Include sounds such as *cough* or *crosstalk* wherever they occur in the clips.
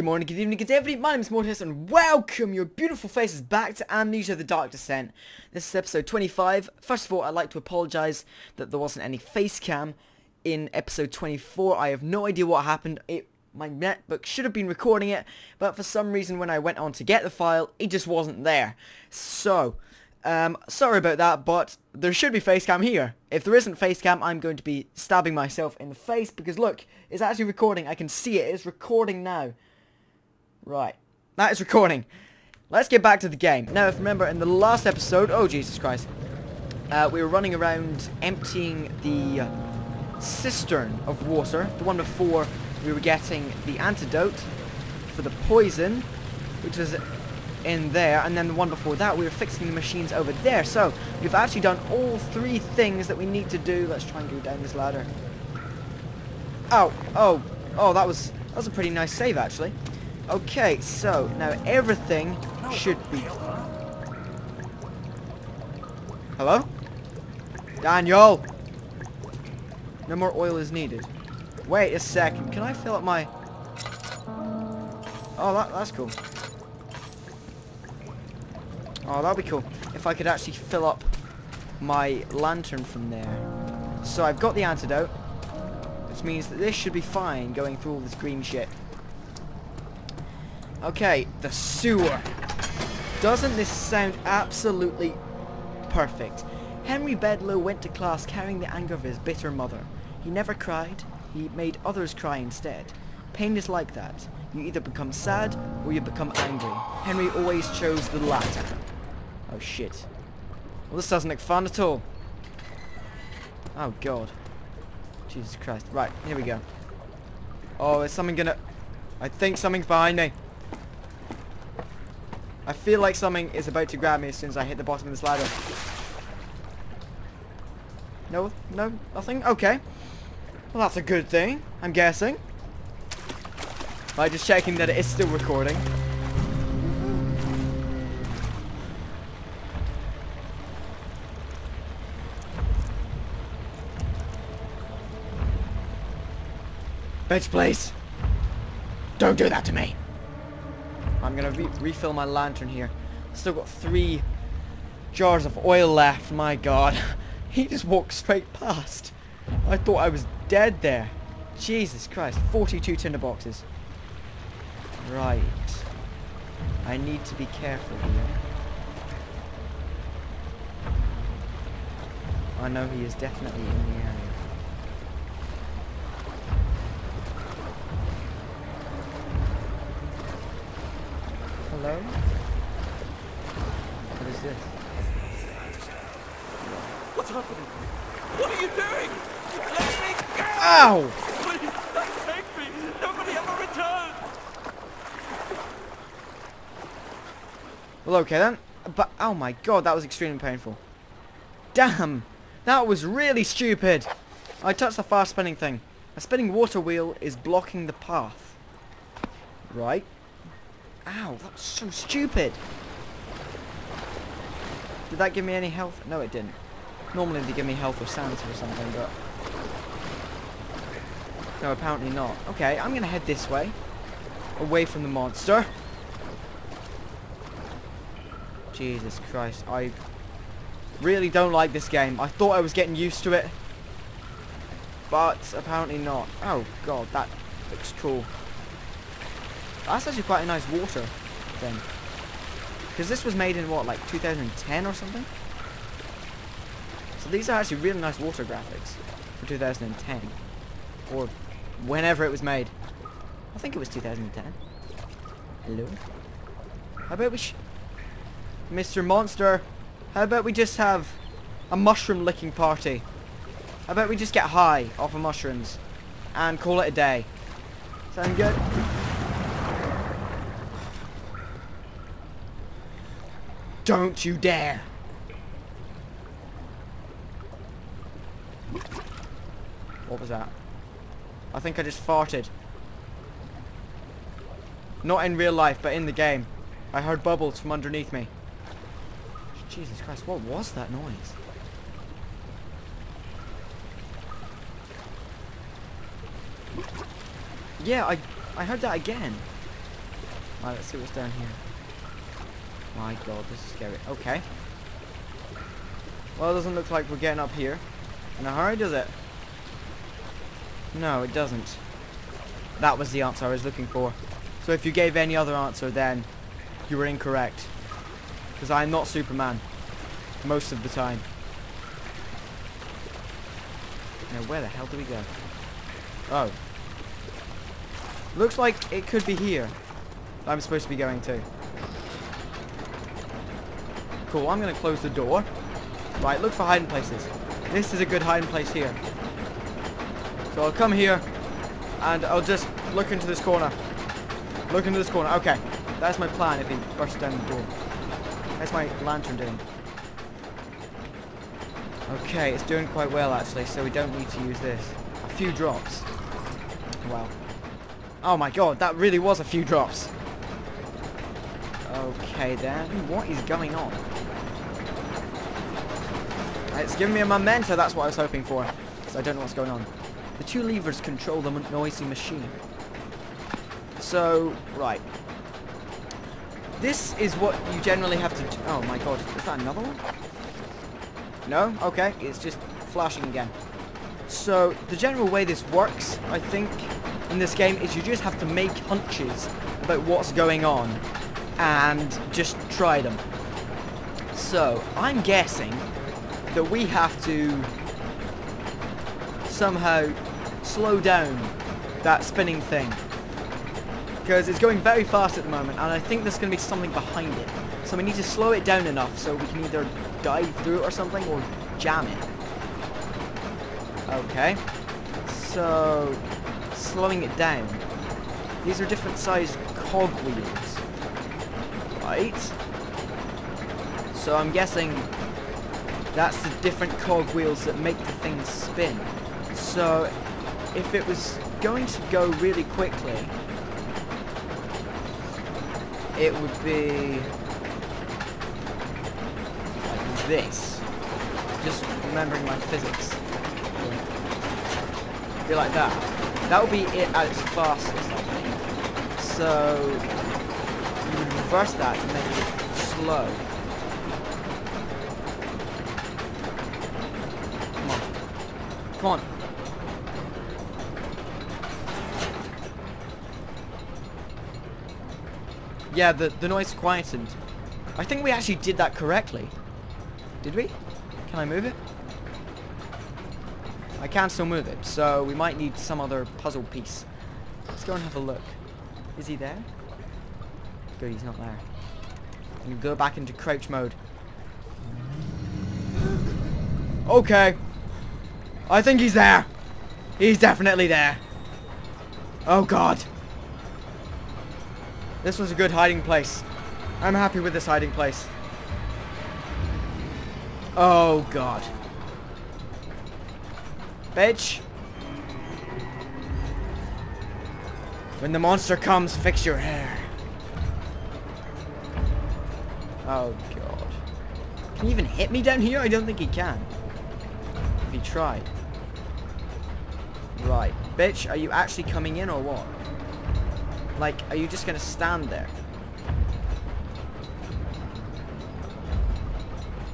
Good morning, good evening, good day everybody, My name is Mortez and welcome your beautiful faces back to Amnesia The Dark Descent. This is episode 25. First of all, I'd like to apologise that there wasn't any face cam in episode 24. I have no idea what happened. It My netbook should have been recording it, but for some reason when I went on to get the file, it just wasn't there. So, um, sorry about that, but there should be face cam here. If there isn't face cam, I'm going to be stabbing myself in the face because look, it's actually recording. I can see it. It's recording now. Right. That is recording. Let's get back to the game. Now, if remember in the last episode... Oh, Jesus Christ. Uh, we were running around emptying the cistern of water. The one before we were getting the antidote for the poison, which was in there. And then the one before that, we were fixing the machines over there. So, we've actually done all three things that we need to do. Let's try and go down this ladder. Oh, oh, oh, that was, that was a pretty nice save, actually. Okay, so now everything should be... Hello? Daniel! No more oil is needed. Wait a second, can I fill up my... Oh, that, that's cool. Oh, that'd be cool. If I could actually fill up my lantern from there. So I've got the antidote. Which means that this should be fine going through all this green shit. Okay, the sewer. Doesn't this sound absolutely perfect? Henry Bedloe went to class carrying the anger of his bitter mother. He never cried, he made others cry instead. Pain is like that. You either become sad or you become angry. Henry always chose the latter. Oh shit. Well this doesn't look fun at all. Oh god. Jesus Christ. Right, here we go. Oh, is something gonna... I think something's behind me. I feel like something is about to grab me as soon as I hit the bottom of this ladder. No, no, nothing? Okay. Well, that's a good thing, I'm guessing. By just checking that it is still recording. Bitch, please. Don't do that to me. I'm gonna re refill my lantern here. Still got three jars of oil left. My god. *laughs* He just walked straight past. I thought I was dead there. Jesus Christ. 42 tinder boxes. Right. I need to be careful here. I know he is definitely in the area. Hello? What is this? What's happening? What are you doing? Let me go! Ow! Please, don't take me! Nobody ever return! Well, okay then. But, oh my god, that was extremely painful. Damn! That was really stupid! I touched the fast spinning thing. A spinning water wheel is blocking the path. Right. Ow, that's so stupid. Did that give me any health? No, it didn't. Normally they give me health or sanity or something, but... No, apparently not. Okay, I'm going to head this way. Away from the monster. Jesus Christ, I really don't like this game. I thought I was getting used to it. But apparently not. Oh god, that looks cool. That's actually quite a nice water thing. Because this was made in what, like 2010 or something? So these are actually really nice water graphics for 2010. Or whenever it was made. I think it was 2010. Hello? How about we Mr. Monster, how about we just have a mushroom licking party? How about we just get high off of mushrooms and call it a day? Sound good? Don't you dare! What was that? I think I just farted. Not in real life, but in the game. I heard bubbles from underneath me. Jesus Christ, what was that noise? Yeah, I I heard that again. Alright, let's see what's down here. My god, this is scary. Okay. Well, it doesn't look like we're getting up here. In a hurry, does it? No, it doesn't. That was the answer I was looking for. So if you gave any other answer, then you were incorrect. Because I'm not Superman. Most of the time. Now, where the hell do we go? Oh. Looks like it could be here. I'm supposed to be going to. Cool, I'm going to close the door. Right, look for hiding places. This is a good hiding place here. So I'll come here, and I'll just look into this corner. Look into this corner. Okay, that's my plan if he bursts down the door. That's my lantern doing. Okay, it's doing quite well actually, so we don't need to use this. A few drops. Wow. Oh my god, that really was a few drops. Okay then, what is going on? It's giving me a memento, that's what I was hoping for. So I don't know what's going on. The two levers control the noisy machine. So, right. This is what you generally have to do. Oh my god, is that another one? No? Okay, it's just flashing again. So, the general way this works, I think, in this game is you just have to make hunches about what's going on and just try them. So, I'm guessing that we have to somehow slow down that spinning thing. Because it's going very fast at the moment, and I think there's going to be something behind it. So we need to slow it down enough so we can either dive through it or something, or jam it. Okay. So, slowing it down. These are different sized cogwheels. Right. So I'm guessing that's the different cogwheels that make the thing spin. So if it was going to go really quickly, it would be this. Just remembering my physics. Be like that. That would be it at its fastest, I think. So you would reverse that to make it slow. Come on. Come on. Yeah, the, the noise quietened. I think we actually did that correctly. Did we? Can I move it? I can still move it, so we might need some other puzzle piece. Let's go and have a look. Is he there? Good, he's not there. And go back into crouch mode. Okay. I think he's there. He's definitely there. Oh god. This was a good hiding place. I'm happy with this hiding place. Oh god. Bitch. When the monster comes, fix your hair. Oh god. Can he even hit me down here? I don't think he can. If he tried. Right. Bitch, are you actually coming in or what? Like, are you just gonna stand there?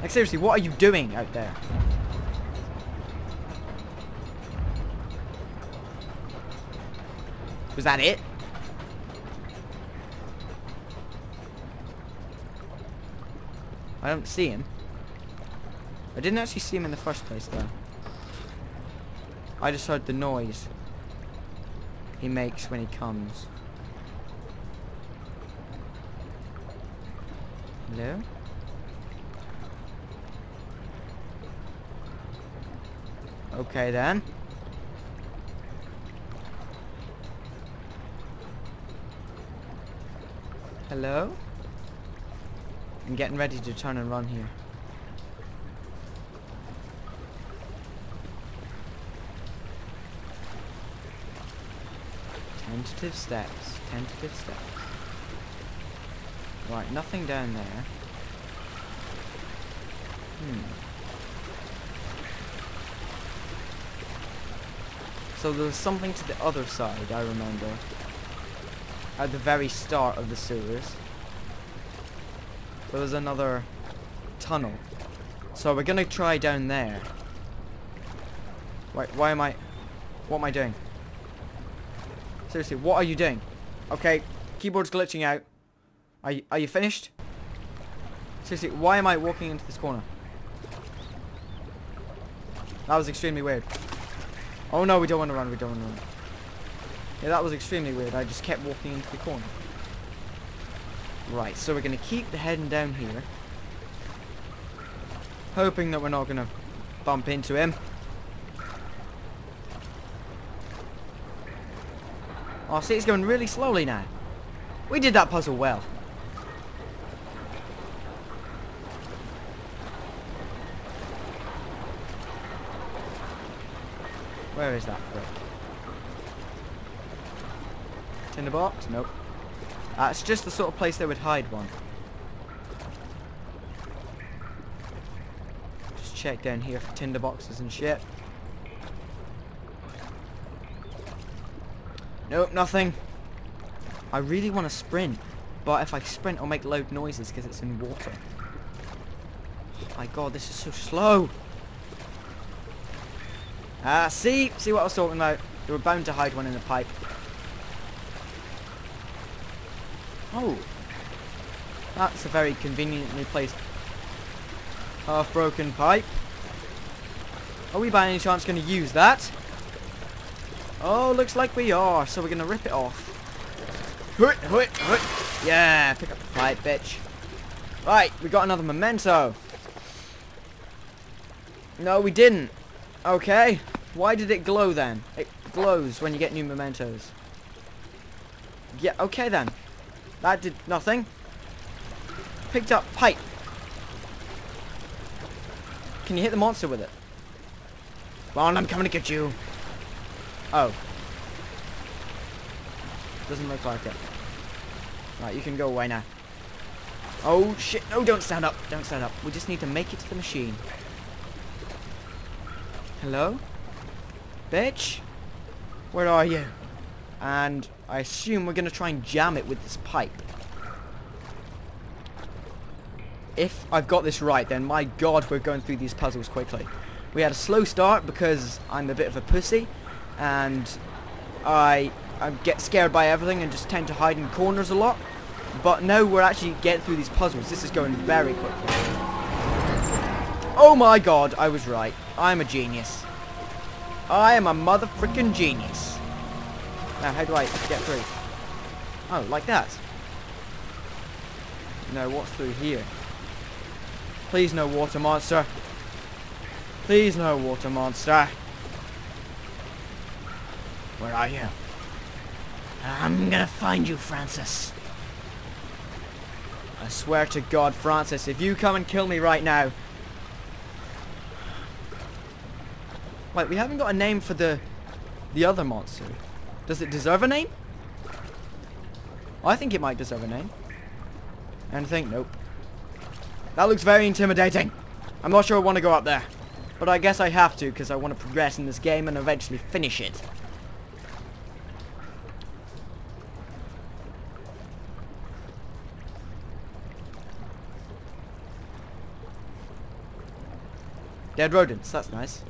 Like, seriously, what are you doing out there? Was that it? I don't see him. I didn't actually see him in the first place, though. I just heard the noise he makes when he comes. Hello? Okay then. Hello? I'm getting ready to turn and run here. Tentative steps. Tentative steps. Right, nothing down there. Hmm. So there was something to the other side, I remember. At the very start of the sewers. There was another tunnel. So we're gonna try down there. Wait, why am I... What am I doing? Seriously, what are you doing? Okay, keyboard's glitching out. Are you, are you finished? Seriously, why am I walking into this corner? That was extremely weird. Oh no, we don't want to run, we don't want to run. Yeah, that was extremely weird. I just kept walking into the corner. Right, so we're going to keep the heading down here. Hoping that we're not going to bump into him. Oh, see, it's going really slowly now. We did that puzzle well. Where is that brick? Tinderbox? Nope. Uh, just the sort of place they would hide one. Just check down here for tinderboxes and shit. Nope, nothing. I really want to sprint, but if I sprint I'll make loud noises because it's in water. Oh my god, this is so slow. Ah, uh, see? See what I was talking about? They were bound to hide one in the pipe. Oh. That's a very conveniently placed half-broken pipe. Are we by any chance going to use that? Oh, looks like we are. So we're going to rip it off. Yeah, pick up the pipe, bitch. Right, we got another memento. No, we didn't. Okay. Why did it glow then? It glows when you get new mementos. Yeah, okay then. That did nothing. Picked up pipe. Can you hit the monster with it? Well, I'm coming to get you. Oh. Doesn't look like it. Right, you can go away now. Oh, shit. No, don't stand up. Don't stand up. We just need to make it to the machine. Hello? Bitch? Where are you? And I assume we're going to try and jam it with this pipe. If I've got this right, then my god, we're going through these puzzles quickly. We had a slow start because I'm a bit of a pussy. And I, I get scared by everything and just tend to hide in corners a lot. But now we're actually getting through these puzzles. This is going very quickly. Oh my god, I was right. I'm a genius. I am a motherfucking genius. Now, how do I get through? Oh, like that. No, what's through here? Please no water monster. Please no water monster. Where are you? I'm gonna find you, Francis. I swear to God, Francis, if you come and kill me right now, Wait, we haven't got a name for the the other monster. Does it deserve a name? I think it might deserve a name. And think, nope. That looks very intimidating. I'm not sure I want to go up there. But I guess I have to because I want to progress in this game and eventually finish it. Dead rodents, that's nice.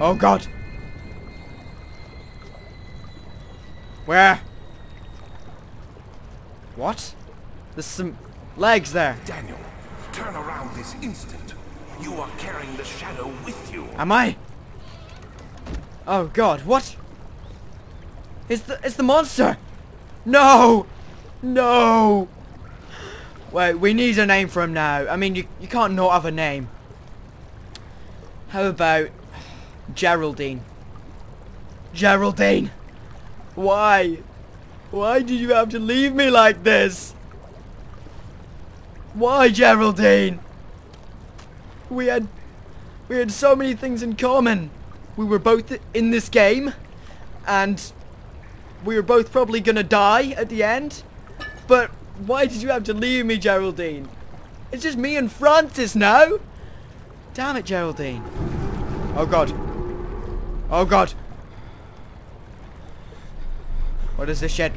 Oh god. Where? What? There's some legs there. Daniel, turn around this instant. You are carrying the shadow with you. Am I? Oh god, what? It's the it's the monster! No! No! Wait, we need a name for him now. I mean, you, you can't not have a name. How about Geraldine. Geraldine! Why? Why did you have to leave me like this? Why, Geraldine? We had... We had so many things in common. We were both in this game. And... We were both probably gonna die at the end. But why did you have to leave me, Geraldine? It's just me and Francis now. Damn it, Geraldine. Oh god. Oh god. What is this shit?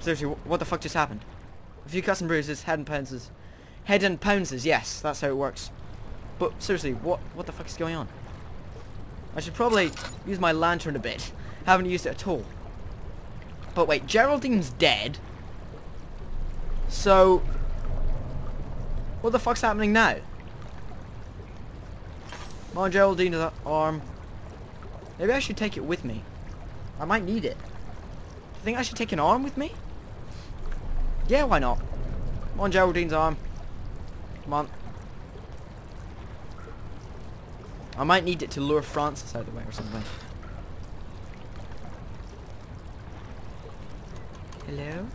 Seriously, what the fuck just happened? A few cuts and bruises, head and pounces. Head and pounces, yes, that's how it works. But seriously, what what the fuck is going on? I should probably use my lantern a bit. Haven't used it at all. But wait, Geraldine's dead. So, what the fuck's happening now? On, Geraldine, to that arm. Maybe I should take it with me. I might need it. Do you think I should take an arm with me? Yeah, why not? Come on, Geraldine's arm. Come on. I might need it to lure Francis out of the way or something. Hello?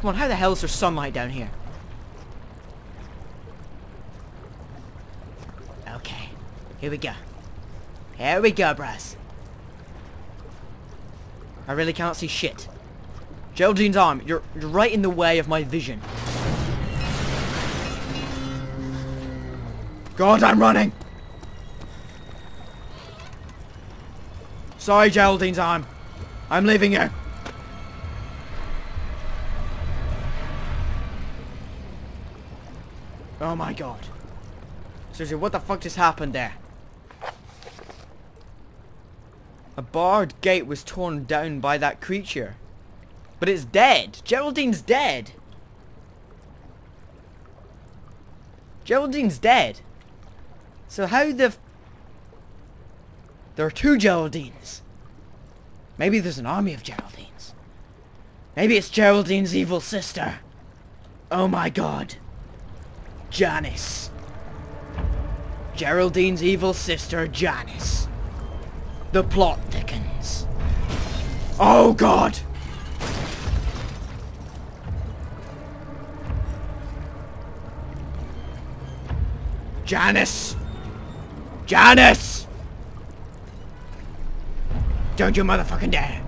Come on, how the hell is there sunlight down here? Okay, here we go. Here we go, brass. I really can't see shit. Geraldine's arm, you're, you're right in the way of my vision. God, I'm running! Sorry, Geraldine's arm. I'm leaving you. Oh my god. Seriously, what the fuck just happened there? A barred gate was torn down by that creature. But it's dead. Geraldine's dead. Geraldine's dead. So how the... There are two Geraldines. Maybe there's an army of Geraldines. Maybe it's Geraldine's evil sister. Oh my god. Janice. Geraldine's evil sister, Janice. The plot thickens. Oh god! Janice! Janice! Don't you motherfucking dare!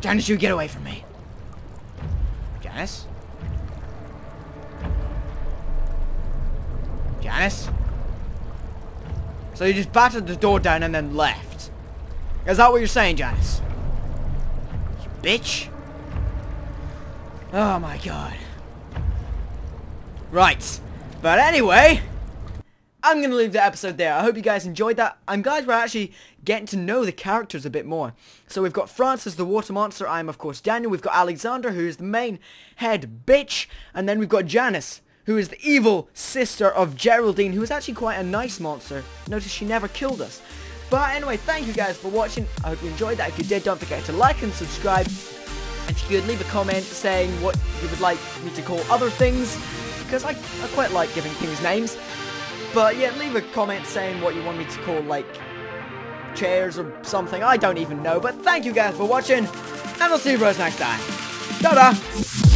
Janice, you get away from me. Janice? Janice? So you just battered the door down and then left? Is that what you're saying, Janice? You bitch? Oh my god. Right. But anyway, I'm going to leave the episode there. I hope you guys enjoyed that. I'm glad we're actually getting to know the characters a bit more. So we've got Francis the water monster. I'm of course Daniel. We've got Alexander who is the main head bitch. And then we've got Janice who is the evil sister of Geraldine who is actually quite a nice monster. Notice she never killed us. But anyway, thank you guys for watching. I hope you enjoyed that. If you did, don't forget to like and subscribe. And if you could leave a comment saying what you would like me to call other things, because I, I quite like giving things names. But yeah, leave a comment saying what you want me to call, like, chairs or something. I don't even know. But thank you guys for watching, and I'll see you guys next time. Ta-da!